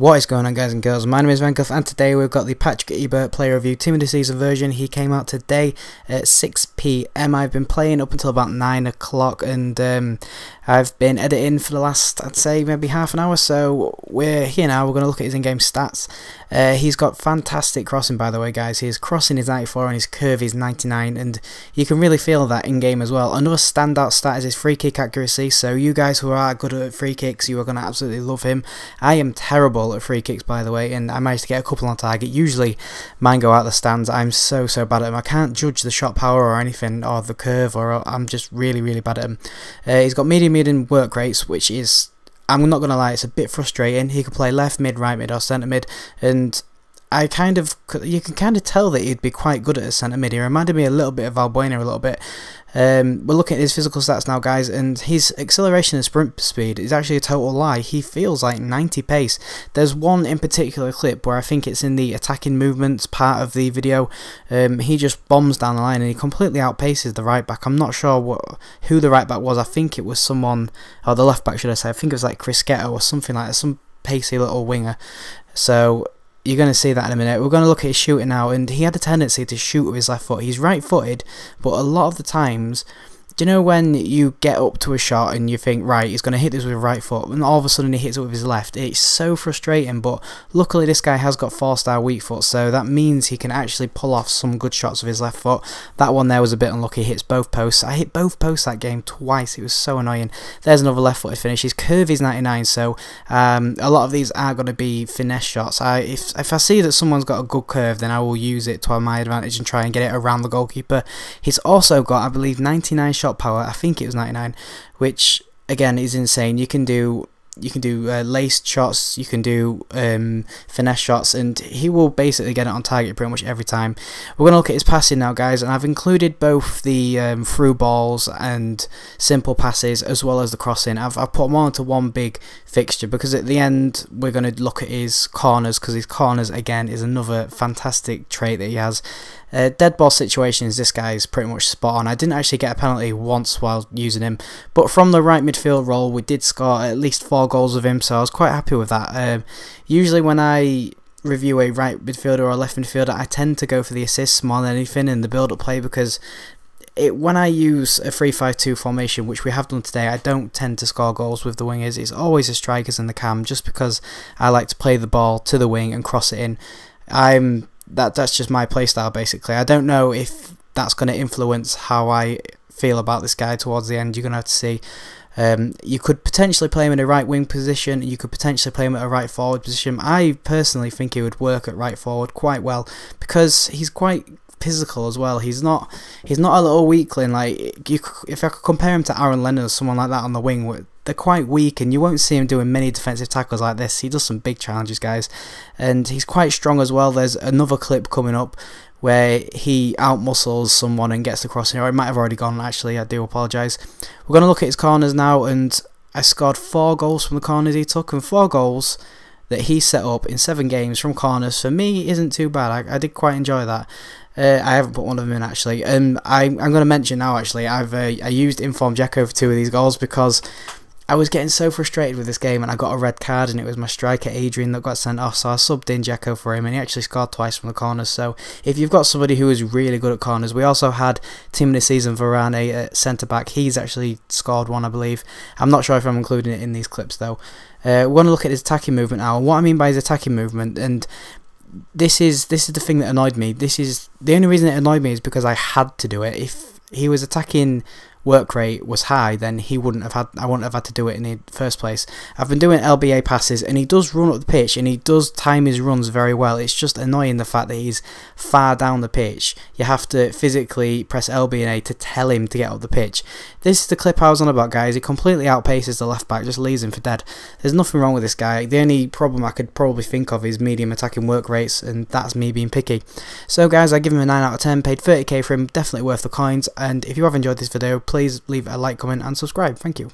What is going on guys and girls, my name is Venkov and today we've got the Patrick Ebert player review team of the season version. He came out today at 6pm. I've been playing up until about 9 o'clock and um, I've been editing for the last, I'd say, maybe half an hour, so we're here now, we're going to look at his in-game stats. Uh, he's got fantastic crossing, by the way, guys. His crossing is 94 and his curve is 99, and you can really feel that in-game as well. Another standout stat is his free kick accuracy, so you guys who are good at free kicks, you are going to absolutely love him. I am terrible at free kicks, by the way, and I managed to get a couple on target. Usually, mine go out the stands. I'm so, so bad at them. I can't judge the shot power or anything, or the curve, or I'm just really, really bad at them. Uh, he's got medium medium work rates, which is I'm not gonna lie, it's a bit frustrating. He could play left mid, right mid, or centre mid, and I kind of you can kind of tell that he'd be quite good at a centre mid. He reminded me a little bit of Valbuena a little bit, um, we're looking at his physical stats now, guys, and his acceleration and sprint speed is actually a total lie. He feels like 90 pace. There's one in particular clip where I think it's in the attacking movements part of the video. Um, he just bombs down the line and he completely outpaces the right back. I'm not sure what who the right back was. I think it was someone, or the left back, should I say? I think it was like Chris Ghetto or something like that, some pacey little winger. So you're going to see that in a minute. We're going to look at his shooting now, and he had a tendency to shoot with his left foot. He's right footed, but a lot of the times do you know when you get up to a shot and you think, right, he's going to hit this with his right foot, and all of a sudden he hits it with his left? It's so frustrating, but luckily this guy has got 4-star weak foot, so that means he can actually pull off some good shots with his left foot. That one there was a bit unlucky, hits both posts. I hit both posts that game twice, it was so annoying. There's another left-footed finish. His curve is 99, so um, a lot of these are going to be finesse shots. I, if, if I see that someone's got a good curve, then I will use it to my advantage and try and get it around the goalkeeper. He's also got, I believe, 99 power. I think it was 99, which again is insane. You can do you can do uh, laced shots, you can do um, finesse shots, and he will basically get it on target pretty much every time. We're going to look at his passing now, guys, and I've included both the um, through balls and simple passes as well as the crossing. I've, I've put them all into one big fixture because at the end we're going to look at his corners because his corners, again, is another fantastic trait that he has. Uh, dead ball situations, this guy is pretty much spot on. I didn't actually get a penalty once while using him, but from the right midfield role, we did score at least four goals with him, so I was quite happy with that. Um, usually when I review a right midfielder or a left midfielder, I tend to go for the assists more than anything in the build-up play because it, when I use a 3-5-2 formation, which we have done today, I don't tend to score goals with the wingers. It's always the strikers and the cam, just because I like to play the ball to the wing and cross it in. I'm that that's just my playstyle basically. I don't know if that's going to influence how I feel about this guy towards the end. You're going to have to see. Um, you could potentially play him in a right wing position. You could potentially play him at a right forward position. I personally think he would work at right forward quite well because he's quite physical as well. He's not he's not a little weakling. Like you, if I could compare him to Aaron Lennon or someone like that on the wing, they're quite weak, and you won't see him doing many defensive tackles like this. He does some big challenges, guys, and he's quite strong as well. There's another clip coming up where he outmuscles someone and gets the crossing. Or it might have already gone. Actually, I do apologise. We're going to look at his corners now, and I scored four goals from the corners he took, and four goals that he set up in seven games from corners for me isn't too bad. I, I did quite enjoy that. Uh, I haven't put one of them in actually. Um, I, I'm going to mention now actually. I've uh, I used Inform Jacko for two of these goals because I was getting so frustrated with this game and I got a red card and it was my striker Adrian that got sent off. So I subbed in Jacko for him and he actually scored twice from the corners. So if you've got somebody who is really good at corners we also had team of the season Varane at centre back he's actually scored one I believe. I'm not sure if I'm including it in these clips though. Uh, we want to look at his attacking movement now. And what I mean by his attacking movement and this is this is the thing that annoyed me. This is the only reason it annoyed me is because I had to do it. If he was attacking work rate was high, then he wouldn't have had. I wouldn't have had to do it in the first place. I've been doing LBA passes, and he does run up the pitch, and he does time his runs very well. It's just annoying the fact that he's far down the pitch. You have to physically press LB and A to tell him to get up the pitch. This is the clip I was on about, guys. He completely outpaces the left back, just leaves him for dead. There's nothing wrong with this guy. The only problem I could probably think of is medium attacking work rates, and that's me being picky. So, guys, I give him a 9 out of 10. Paid 30k for him. Definitely worth the coins. And if you have enjoyed this video, please leave a like, comment and subscribe. Thank you.